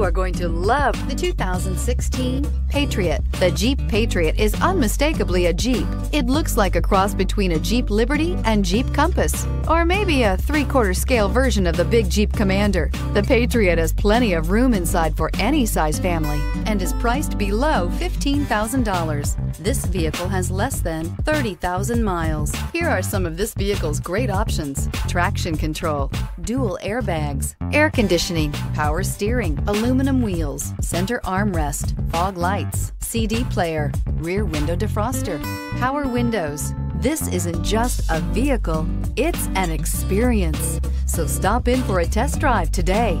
You are going to love the 2016 Patriot. The Jeep Patriot is unmistakably a Jeep. It looks like a cross between a Jeep Liberty and Jeep Compass, or maybe a three-quarter scale version of the big Jeep Commander. The Patriot has plenty of room inside for any size family and is priced below $15,000. This vehicle has less than 30,000 miles. Here are some of this vehicle's great options. Traction control, dual airbags, air conditioning, power steering, aluminum wheels, center armrest, fog lights, CD player, rear window defroster, power windows. This isn't just a vehicle, it's an experience. So stop in for a test drive today.